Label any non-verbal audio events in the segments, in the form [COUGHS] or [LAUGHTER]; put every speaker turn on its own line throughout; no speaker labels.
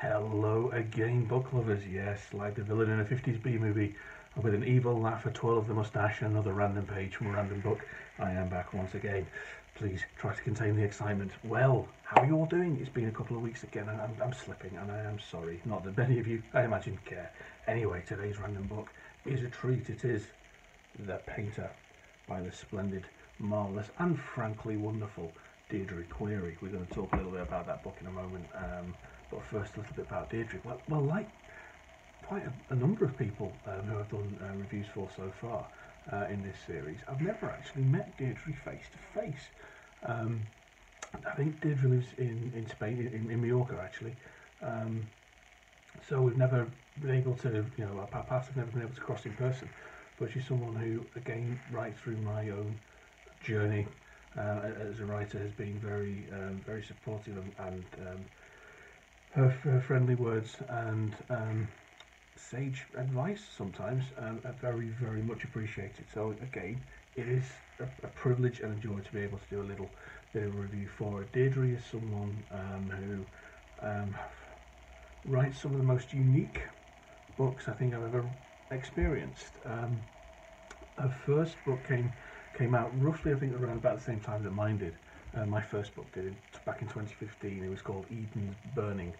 Hello again, book lovers. Yes, like the villain in a 50s B movie with an evil laugh, a twirl of the moustache, and another random page from a random book. I am back once again. Please try to contain the excitement. Well, how are you all doing? It's been a couple of weeks again, and I'm, I'm slipping, and I am sorry. Not that many of you, I imagine, care. Anyway, today's random book is a treat. It is The Painter by the splendid, marvellous, and frankly wonderful Deirdre Quiery. We're going to talk a little bit about that book in a moment. Um, but first, a little bit about Deirdre. Well, well like quite a, a number of people um, who I've done uh, reviews for so far uh, in this series, I've never actually met Deirdre face to face. Um, I think Deirdre lives in, in Spain, in, in Mallorca actually. Um, so we've never been able to, you know, our paths have never been able to cross in person. But she's someone who, again, right through my own journey uh, as a writer, has been very, um, very supportive and, and um, her, her friendly words and um, sage advice sometimes um, are very, very much appreciated. So again, it is a, a, privilege and a joy to be able to do a little bit of review for her. Deirdre is someone um, who um, writes some of the most unique books I think I've ever experienced. Um, her first book came came out roughly, I think, around about the same time that mine did. Uh, my first book did back in 2015. It was called Eden's Burning,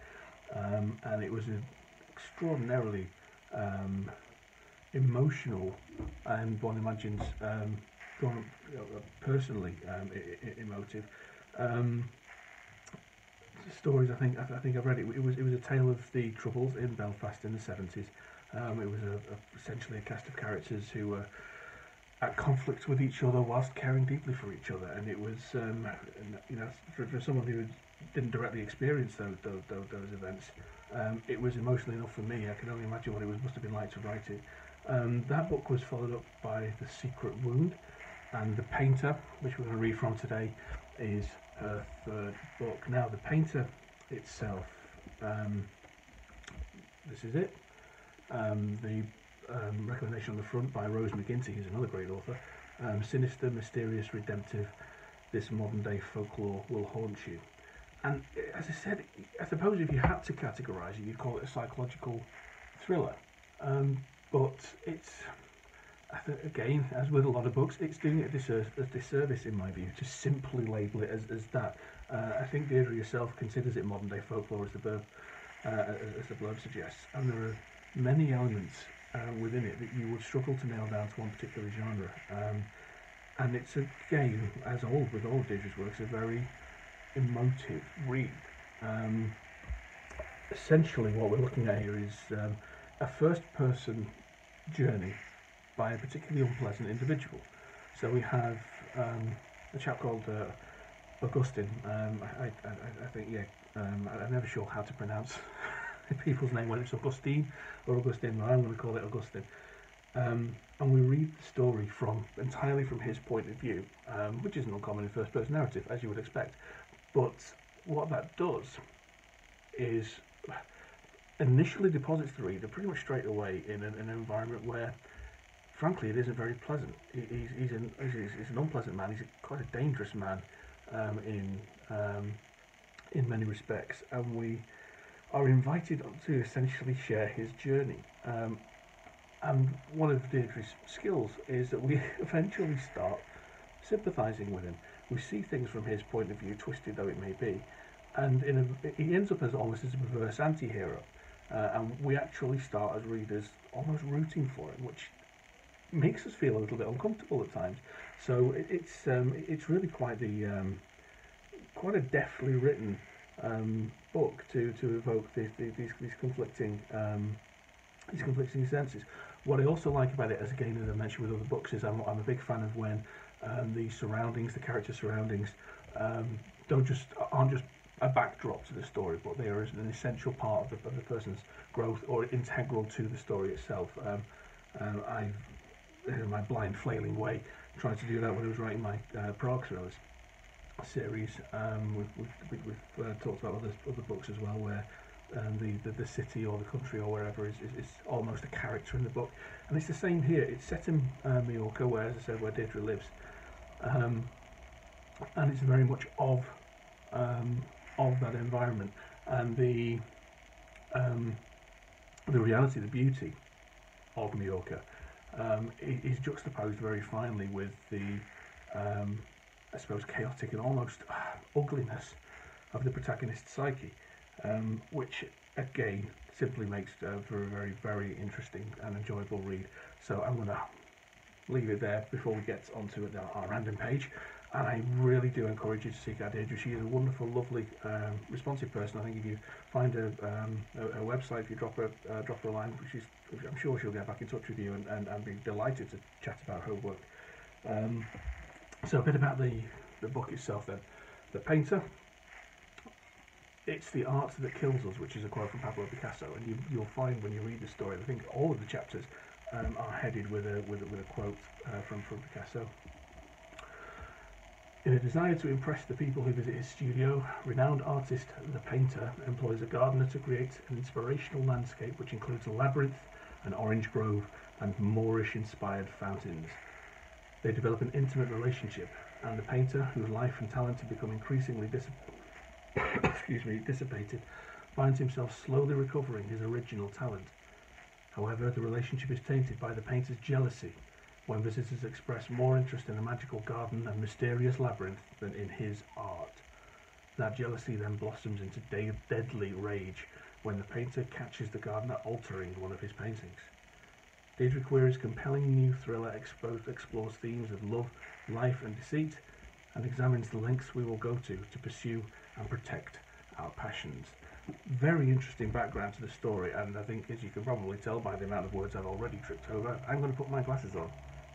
um, and it was an extraordinarily um, emotional and one imagines um, personally um, emotive um, stories. I think I, think I've read it. It was it was a tale of the troubles in Belfast in the 70s. Um, it was a, a, essentially a cast of characters who were at conflict with each other whilst caring deeply for each other, and it was um, you know for, for someone who didn't directly experience those those, those, those events, um, it was emotional enough for me. I can only imagine what it was must have been like to write it. Um, that book was followed up by The Secret Wound, and The Painter, which we're going to read from today, is her third book. Now, The Painter itself, um, this is it. Um, the um, recommendation on the front by Rose McGinty, who's another great author. Um, sinister, mysterious, redemptive. This modern day folklore will haunt you. And as I said, I suppose if you had to categorise it, you'd call it a psychological thriller. Um, but it's, again, as with a lot of books, it's doing it a disservice, in my view, to simply label it as, as that. Uh, I think Deirdre herself considers it modern day folklore, as the uh, as the blurb suggests, and there are many elements uh, within it that you would struggle to nail down to one particular genre. Um, and it's a game, as all with all of Deirdre's works, a very emotive read. Um, essentially, what we're looking at here is um, a first-person journey by a particularly unpleasant individual. So we have um, a chap called uh, Augustine. Um, I, I, I, think, yeah, I'm never sure how to pronounce [LAUGHS] people's name, whether it's Augustine or Augustine, I'm going to call it Augustine. Um, and we read the story from entirely from his point of view, um, which isn't uncommon in first-person narrative, as you would expect. But what that does is initially deposits the reader pretty much straight away in an, an environment where, frankly, it isn't very pleasant. He, he's, he's, an, he's, he's, an unpleasant man. He's a, quite a dangerous man um, in um, in many respects, and we are invited to essentially share his journey. Um, and one of Deirdre's skills is that we [LAUGHS] eventually start sympathising with him we see things from his point of view, twisted though it may be, and in a, he ends up as almost as a perverse anti-hero, uh, and we actually start as readers almost rooting for him, which makes us feel a little bit uncomfortable at times. So it, it's um, it's really quite the um, quite a deftly written um, book to to evoke these these, these conflicting um, these conflicting senses. What I also like about it, as again as I mentioned with other books, is I'm, I'm a big fan of when um, the surroundings, the character surroundings, um, don't just aren't just a backdrop to the story, but they are an essential part of the, of the person's growth or integral to the story itself. Um, um, I've, in my blind flailing way, tried to do that when I was writing my uh, Prague series. Um, we've, we've, we've uh, talked about other, other books as well where um, the, the, the city or the country or wherever is, is, is, almost a character in the book. And it's the same here. It's set in uh, Mallorca, where, as I said, where Deirdre lives um, and it's very much of um, of that environment. And the um, the reality, the beauty of Majorca um, is juxtaposed very finely with the, I suppose, chaotic and almost uh, ugliness of the protagonist's psyche, um, which again simply makes uh, for a very, very interesting and enjoyable read. So I'm going to leave it there before we get onto our random page. And I really do encourage you to seek out Deirdre. She is a wonderful, lovely, um, responsive person. I think if you find her, um, a, website, if you drop her, uh, drop her a line, she's, I'm sure she'll get back in touch with you and, and, and be delighted to chat about her work. Um, so a bit about the, the book itself then. The Painter. It's the art that kills us, which is a quote from Pablo Picasso. And you, you'll find when you read the story, I think all of the chapters um, are headed with a, with a, with a quote uh, from, from Picasso. In a desire to impress the people who visit his studio, renowned artist The Painter employs a gardener to create an inspirational landscape which includes a labyrinth, an orange grove, and Moorish-inspired fountains. They develop an intimate relationship, and the painter, whose life and talent have become increasingly [COUGHS] excuse me, dissipated, finds himself slowly recovering his original talent. However, the relationship is tainted by the painter's jealousy when visitors express more interest in the magical garden and mysterious labyrinth than in his art. That jealousy then blossoms into de deadly rage when the painter catches the gardener altering one of his paintings. Deirdre Quiery's compelling new thriller explores themes of love, life and deceit and examines the lengths we will go to to pursue and protect our passions. Very interesting background to the story and I think as you can probably tell by the amount of words I've already tripped over, I'm going to put my glasses on.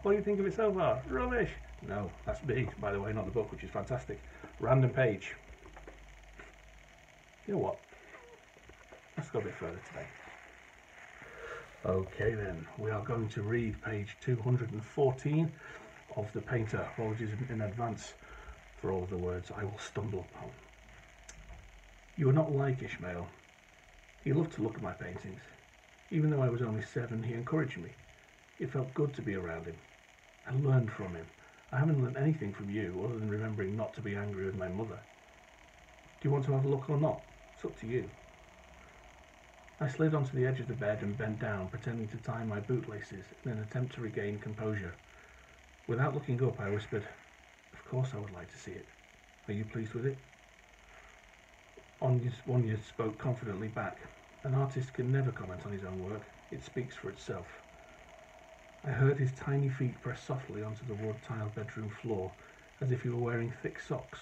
What do you think of it so far? Rubbish! No, that's me, by the way, not the book, which is fantastic. Random page. You know what? Let's go a bit further today. Okay then, we are going to read page 214 of The Painter. Apologies in advance for all of the words I will stumble upon. You are not like Ishmael. He loved to look at my paintings. Even though I was only seven, he encouraged me. It felt good to be around him. I learned from him. I haven't learned anything from you other than remembering not to be angry with my mother. Do you want to have a look or not? It's up to you. I slid onto the edge of the bed and bent down, pretending to tie my bootlaces in an attempt to regain composure. Without looking up, I whispered, Of course I would like to see it. Are you pleased with it? Wanya spoke confidently back. An artist can never comment on his own work. It speaks for itself. I heard his tiny feet press softly onto the wood-tiled bedroom floor, as if he were wearing thick socks.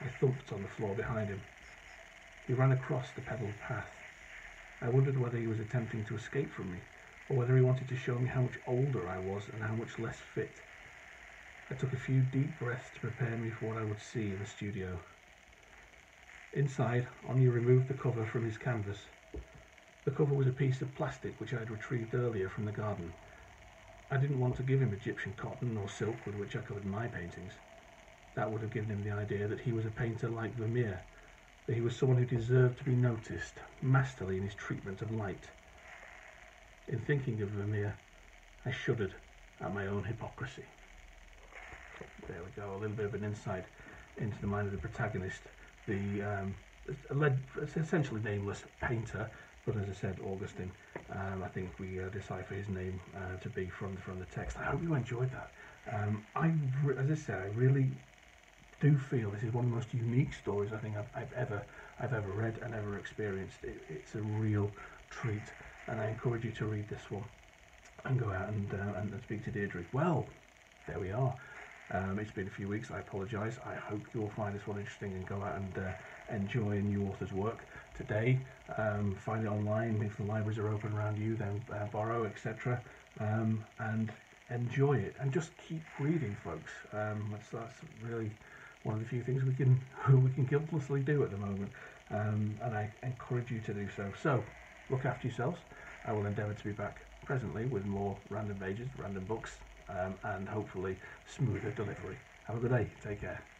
I thumped on the floor behind him. He ran across the pebbled path. I wondered whether he was attempting to escape from me, or whether he wanted to show me how much older I was and how much less fit. I took a few deep breaths to prepare me for what I would see in the studio. Inside, Anya removed the cover from his canvas. The cover was a piece of plastic which I had retrieved earlier from the garden. I didn't want to give him Egyptian cotton or silk with which I covered my paintings. That would have given him the idea that he was a painter like Vermeer, that he was someone who deserved to be noticed, masterly in his treatment of light. In thinking of Vermeer, I shuddered at my own hypocrisy. There we go, a little bit of an insight into the mind of the protagonist, the um, essentially nameless painter but as I said, Augustine, um, I think we uh, decipher his name uh, to be from from the text. I hope you enjoyed that. Um, I, as I said, I really do feel this is one of the most unique stories I think I've, I've ever I've ever read and ever experienced. It, it's a real treat, and I encourage you to read this one and go out and uh, and speak to Deirdre. Well, there we are. Um, it's been a few weeks. I apologise. I hope you will find this one interesting and go out and uh, enjoy a new author's work today. Um, find it online if the libraries are open around you, then uh, borrow, etc. Um, and enjoy it and just keep reading, folks. Um, that's, that's really one of the few things we can [LAUGHS] we can guiltlessly do at the moment, um, and I encourage you to do so. So, look after yourselves. I will endeavour to be back presently with more random pages, random books, um, and hopefully smoother delivery. Have a good day. Take care.